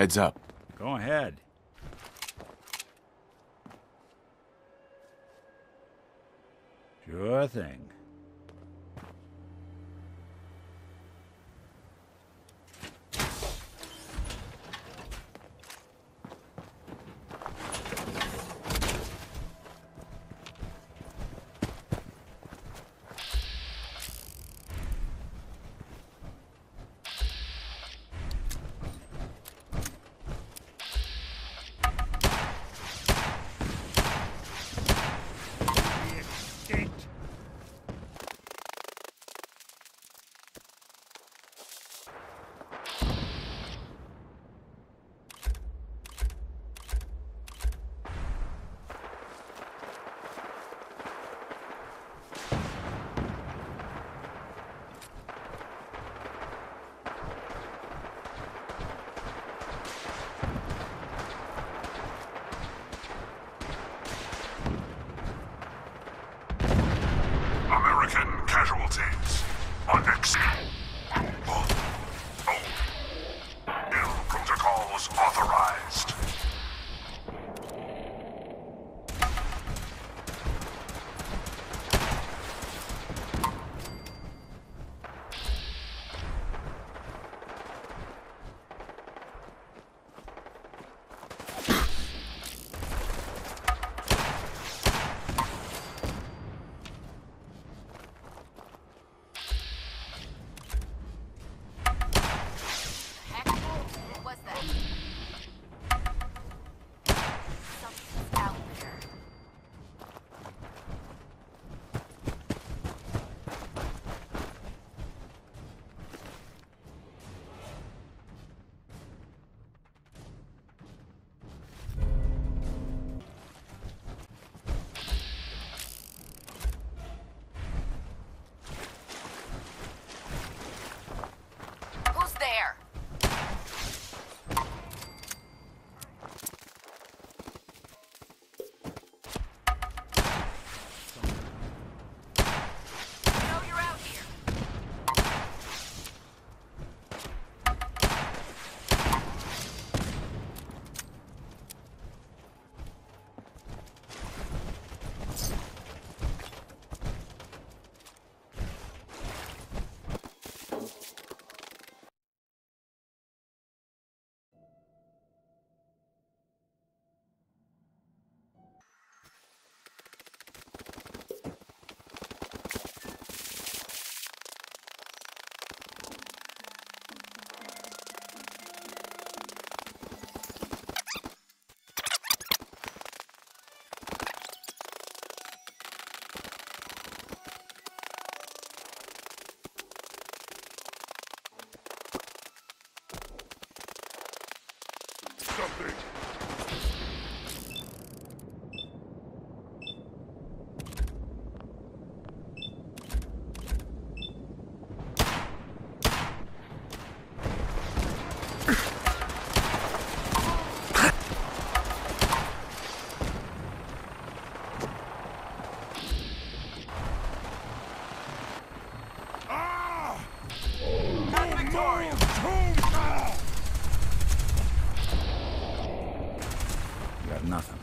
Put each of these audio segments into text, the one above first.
Heads up. Go ahead. Sure thing. Got nothing.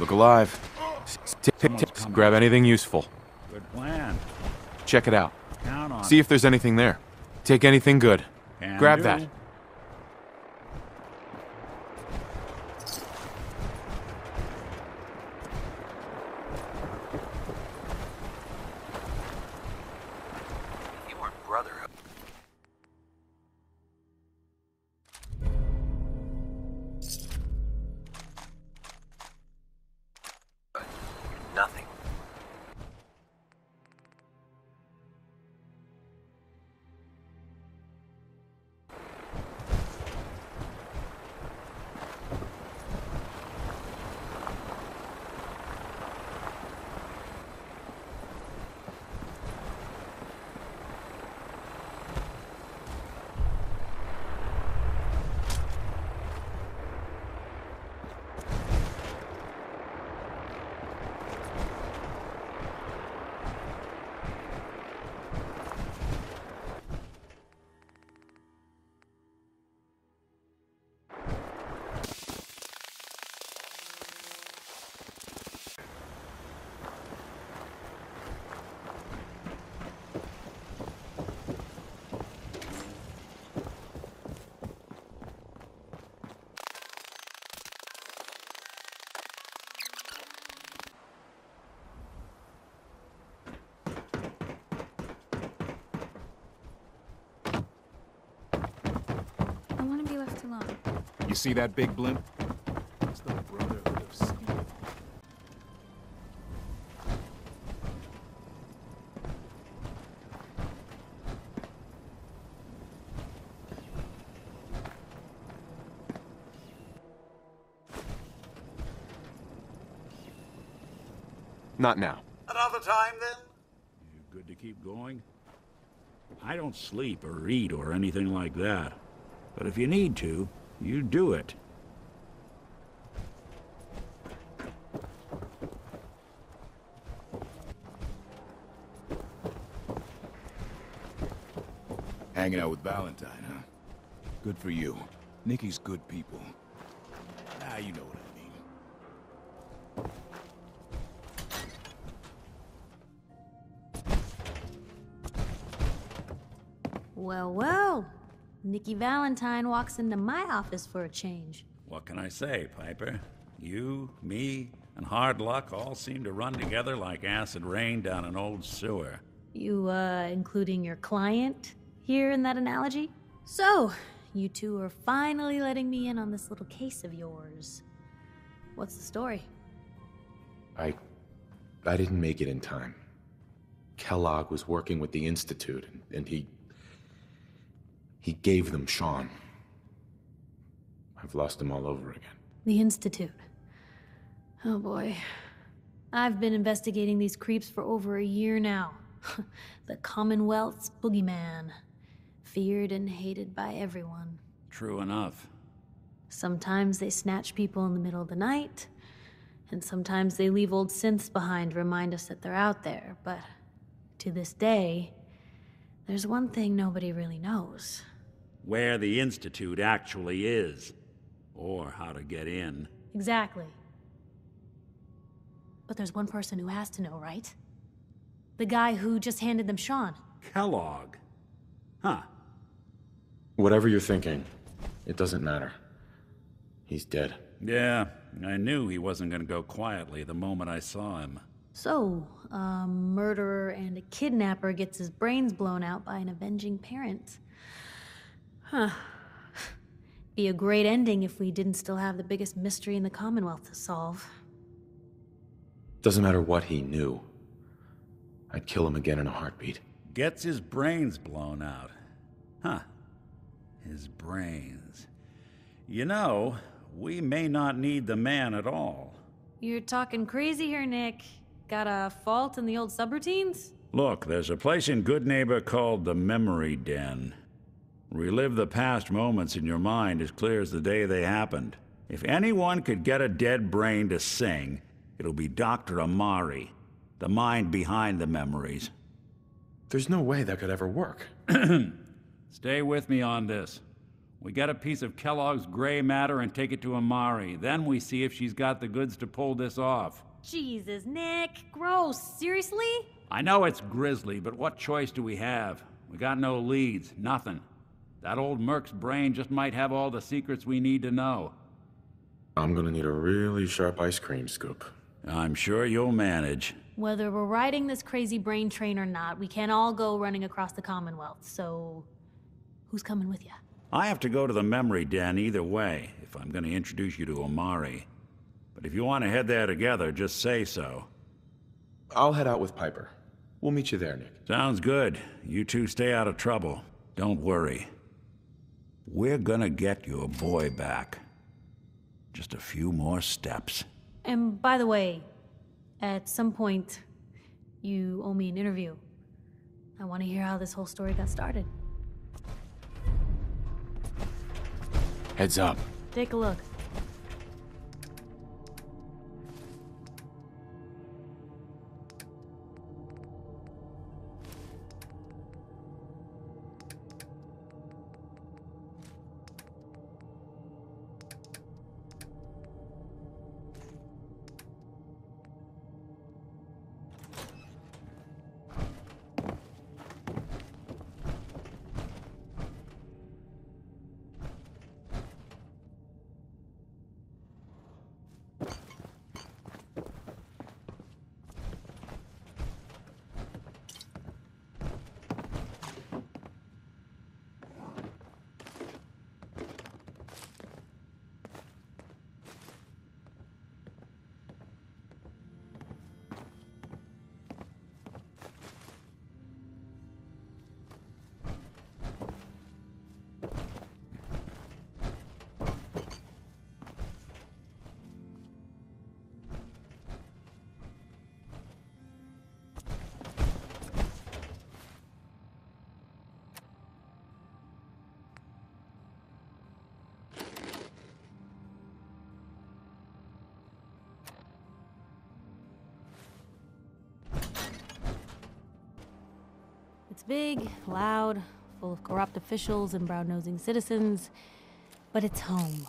Look alive. Grab anything useful. Good plan. Check it out. See if there's anything there. Take anything good. Can Grab do. that. You see that big blimp? It's the Brotherhood of Steel. Not now. Another time then? You good to keep going? I don't sleep or eat or anything like that. But if you need to, you do it. Hanging out with Valentine, huh? Good for you. Nikki's good people. Ah, you know what I mean. Well, well. Nikki Valentine walks into my office for a change. What can I say, Piper? You, me, and hard luck all seem to run together like acid rain down an old sewer. You, uh, including your client here in that analogy? So, you two are finally letting me in on this little case of yours. What's the story? I. I didn't make it in time. Kellogg was working with the Institute, and, and he. He gave them Sean. I've lost him all over again. The Institute. Oh boy. I've been investigating these creeps for over a year now. the Commonwealth's boogeyman. Feared and hated by everyone. True enough. Sometimes they snatch people in the middle of the night, and sometimes they leave old synths behind to remind us that they're out there. But to this day, there's one thing nobody really knows. Where the Institute actually is. Or how to get in. Exactly. But there's one person who has to know, right? The guy who just handed them Sean. Kellogg. Huh. Whatever you're thinking, it doesn't matter. He's dead. Yeah, I knew he wasn't gonna go quietly the moment I saw him. So, a murderer and a kidnapper gets his brains blown out by an avenging parent. Huh. Be a great ending if we didn't still have the biggest mystery in the Commonwealth to solve. Doesn't matter what he knew. I'd kill him again in a heartbeat. Gets his brains blown out. Huh. His brains. You know, we may not need the man at all. You're talking crazy here, Nick. Got a fault in the old subroutines? Look, there's a place in Goodneighbor called the Memory Den. Relive the past moments in your mind as clear as the day they happened. If anyone could get a dead brain to sing, it'll be Dr. Amari, the mind behind the memories. There's no way that could ever work. Stay with me on this. We get a piece of Kellogg's gray matter and take it to Amari. Then we see if she's got the goods to pull this off. Jesus, Nick. Gross. Seriously? I know it's grisly, but what choice do we have? We got no leads, nothing. That old Merc's brain just might have all the secrets we need to know. I'm gonna need a really sharp ice cream scoop. I'm sure you'll manage. Whether we're riding this crazy brain train or not, we can't all go running across the Commonwealth, so. Who's coming with you? I have to go to the memory den either way if I'm going to introduce you to Amari. But if you want to head there together, just say so. I'll head out with Piper. We'll meet you there, Nick. Sounds good. You two stay out of trouble. Don't worry. We're gonna get your boy back. Just a few more steps. And by the way, at some point, you owe me an interview. I want to hear how this whole story got started. Heads up. Take a look. It's big, loud, full of corrupt officials and brown nosing citizens, but it's home.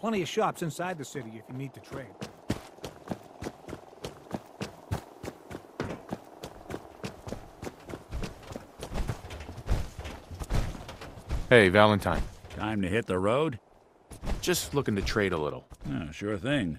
Plenty of shops inside the city if you need to trade. Hey, Valentine. Time to hit the road? Just looking to trade a little. Yeah, sure thing.